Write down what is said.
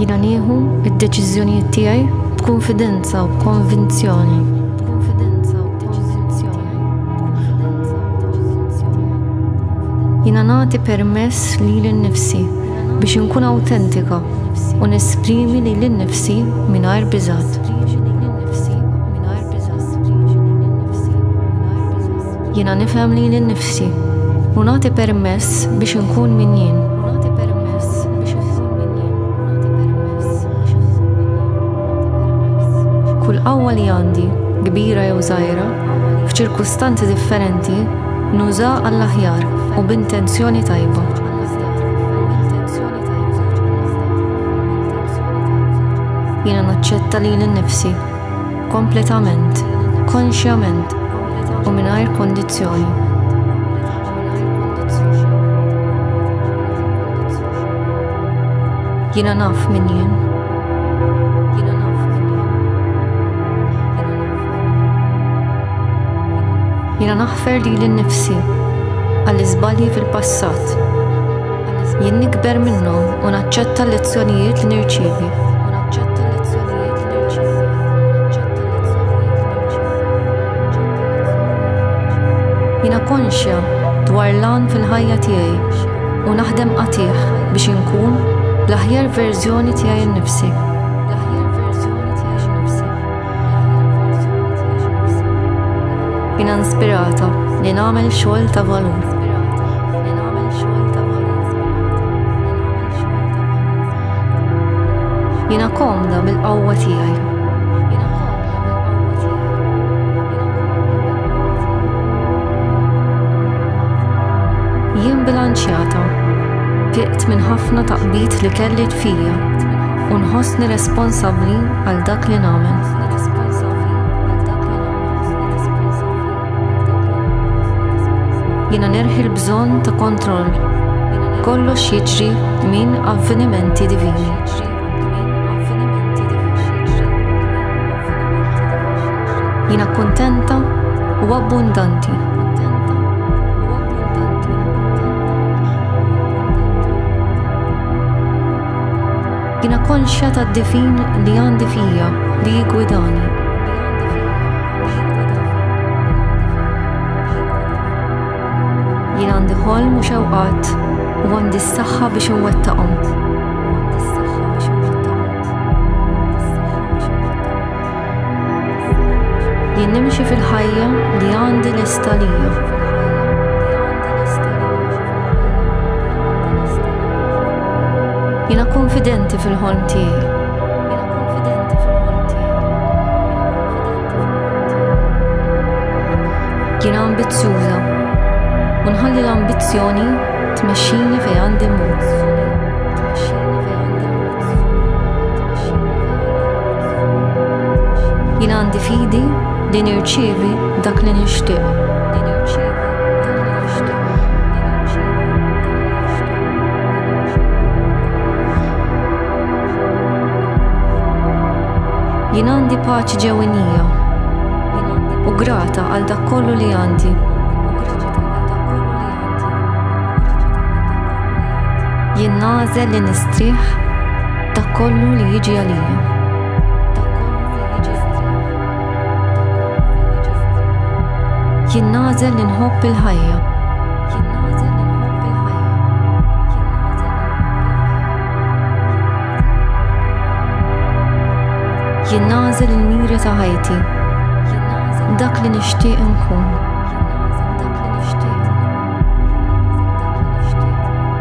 Jina nieħu id-deċiżjonijiet tiegħi b'konfidenza u b'konvinzjoni. Jina nagħti permess li l-nifsi biex inkun autentika u nesprimi li l-nifsi mingħajr biżat. Jiena nifhem lili nnifsi u nagħti permess biex inkun min jien. Kull qawwa li għandi, kbira jew żgħira, f'ċirkustanzi differenti, nuża għall-aħjar u b'intenzjoni tajba. Jiena naċċetta lili nnifsi kompletament, konxjament u mingħajr kondizzjoni. Jiena naf min jien. Jiena naħfer lili nnifsi għall-iżbalji fil-passat. Jien nikber minnhom u naċċetta l-lezzjonijiet li nirċievi. Jiena konxja dwar lan fil-ħajja tiegħi u naħdem qatih biex inkun l-aħjar verżjoni tiegħi nnifsi. Jina inspirata li nagħmel xogħol ta' valur. Jina komda bil-qawwa tiegħi. Jien bilanċjata, fiqt minn ħafna taqbit li kelli fija. u nħossni responsabbli għal dak li nagħmel. Jiena nerħi l-bżonn ta' kontroll. Kollox jiġri minn avvenimenti divini. Jiena kuntenta u abbundanti. Jiena konxja tad-difin li għandi fija li jigwidani. Jien għandi ħolm u xewqat u għandi s-saħħa biex inwettaqhom. Jien nimxi fil-ħajja li għandi l-istalija. Jina konfidenti fil-ħolm tiegħi. Jina ambizjuża u nħalli l-ambizzjoni tmexxini fejn għandi mod. Jina għandi fidi li nirċievi dak li nixtieq. Jien għandi paċi ġewinija u grata għal dak kollu li għandi. Jien nażel li nistrieħ dak kollu li jiġi għalija. Jien nażel li nħobb il-ħajja. Jien nażel il-mira ta' ħajti. Dak li nixtieq nkun.